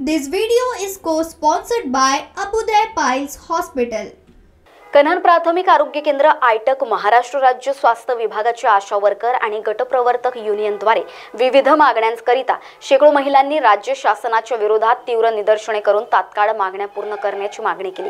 This video is co-sponsored by Abuday Piles Hospital. Kanhan प्राथमिक आरोग्य केंद्र आयटक महाराष्ट्र राज्य स्वास्थ्य विभागाचे आशा वर्कर आणि गटप्रवर्तक युनियनद्वारे विविध मागण्यांकरिता शेकडो महिलांनी राज्य शासनाच्या विरोधात तीव्र निदर्शने करून तात्काळ मागण्या पूर्ण करण्याची मागणी केली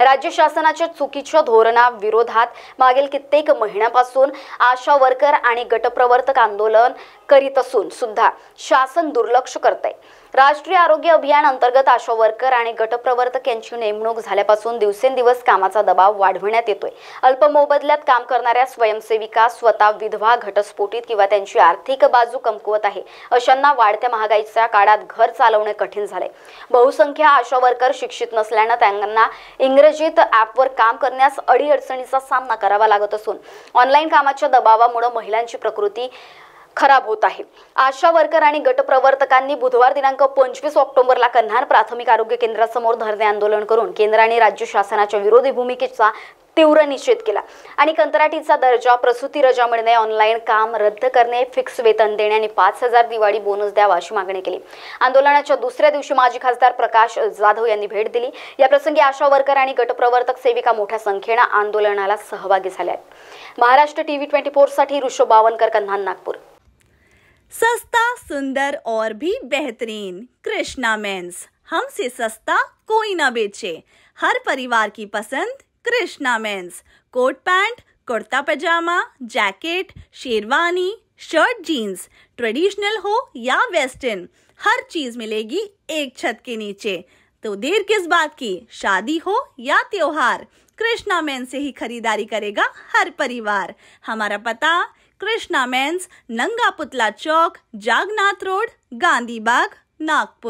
राज्य शासनाच्या चुकीच्या धोरणाविरोधात मागील कित्येक महिन्यापासून आशा वर्कर आणि गटप्रवर्तक आंदोलन करीत असून सुद्धा शासन दुर्लक्ष करते राष्ट्रीय आरोग्य अभियान अंतर्गत आशा वर्कर आणि गटप्रवर्तक यांची नेमणूक झाल्यापासून दिवसेंदिवस कामाचा दबाव वाढविण्यात येतोय. अल्प मोबदल्यात काम करणाऱ्या स्वयंसेविका स्वतः विधवा घटस्फोटित किंवा त्यांची आर्थिक बाजू कमकुवत आहे अशांना वाढत्या महागाईच्या काळात घर चालवणे कठीण झाले बहुसंख्य आशा वर्कर शिक्षित नसल्यानं त्यांना इंग्रजीत ॲपवर काम करण्यास अडीअडचणीचा सामना करावा लागत असून ऑनलाईन कामाच्या दबावामुळे महिलांची प्रकृती खराब होत आहे. आशा वर्कर आणि गटप्रवर्तकांनी बुधवार दिनांक पंचवीस ऑक्टोबरला कन्हान प्राथमिक आरोग्य केंद्रासमोर धरणे आंदोलन करून केंद्र आणि राज्य शासनाच्या विरोधी भूमिकेचा तीव्र निषेध केला. आणि कंत्राटीचा दर्जा प्रसूती रजा मिळणे ऑनलाईन काम रद्द करणे फिक्स वेतन देणे आणि पाच हजार दिवाळी बोनस द्यावा अशी मागणी केली. आंदोलनाच्या दुसऱ्या दिवशी माजी खासदार प्रकाश जाधव यांनी भेट दिली. या प्रसंगी आशा वर्कर आणि गटप्रवर्तक सेविका मोठ्या संख्येनं आंदोलनाला सहभागी झाल्या आहेत. महाराष्ट्र टीव्ही ट्वेंटी फोरसाठी ऋषभ बावनकर कन्हान नागपूर. सस्ता, सुंदर और भी बेहतरीन कृष्णा मेंस। हमसे सस्ता कोई ना बेचे। हर परिवार की पसंद Krishna men's. Coat pant, kurta pyjama, jacket, sherwani, shirt jeans, traditional हो या वेस्टर्न, हर चीज़ मिलेगी एक छत के नीचे। तो देर किस बात की? शादी हो या त्योहार? कृष्णा मैन से ही खरीदारी करेगा हर परिवार। हमारा पता, कृष्णा मैंस नंगा पुतला चौक, जागनाथ रोड, गांधी बाग, नागपुर।